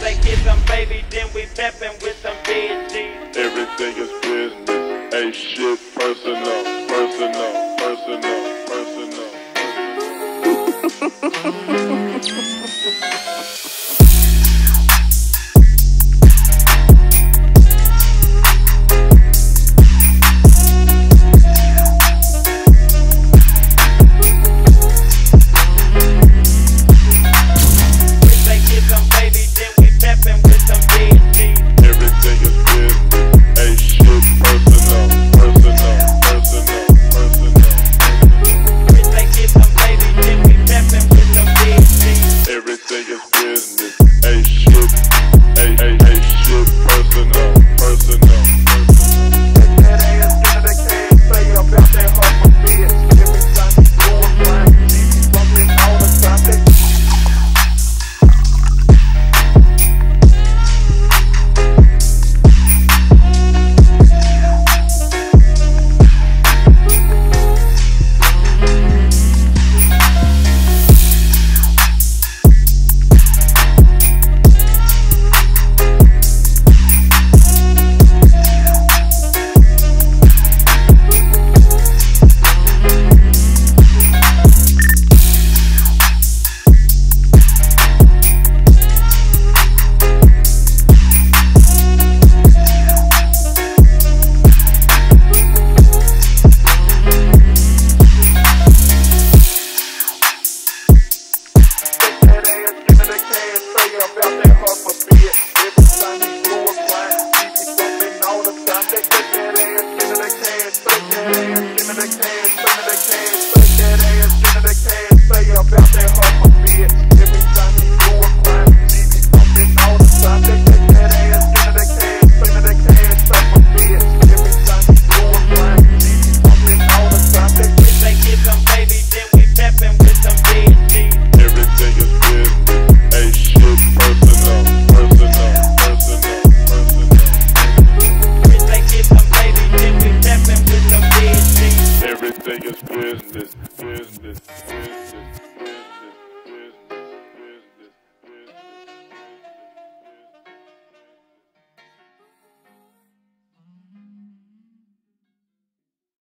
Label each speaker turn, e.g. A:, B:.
A: They get some baby, then we peppin' with some veggies.
B: Everything is business, ain't shit personal, personal. Business, business, business.